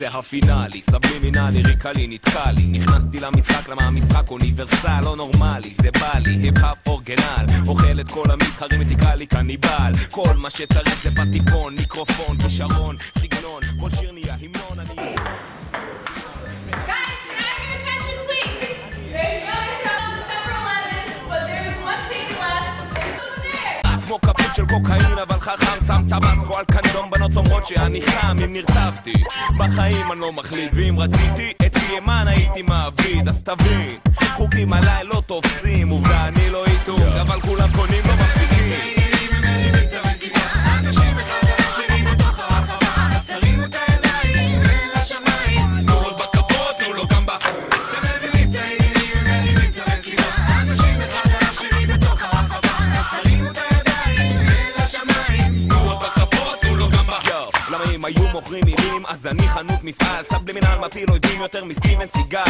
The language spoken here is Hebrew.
זה הפינאלי, סבלימינלי, ריקלי, נתקע לי נכנסתי למשחק למה המשחק אוניברסל, לא נורמלי, זה בא לי, היפ-האפ אורגנל אוכל את כל המתחרים ותקרא לי קניבל כל מה שצריך זה פטיפון, מיקרופון, כישרון, סגנון כל שיר נהיה המנון, אני... Guys, can I have your attention, please? They know it's on December 11th, but there's one ticket left. It's over there. כמו כפית של קוקאין אבל חכם שם טבסקו על קנדום אומרות שאני חם אם נרטבתי. בחיים אני לא מחליט ואם רציתי את סיימן הייתי מעביד. אז תבין חוקים עליי לא תופסים עובדה אני אם היו מוכרים מילים אז אני חנות מפעל סבלימינל מפיל אויבים יותר מסטיבן סיגל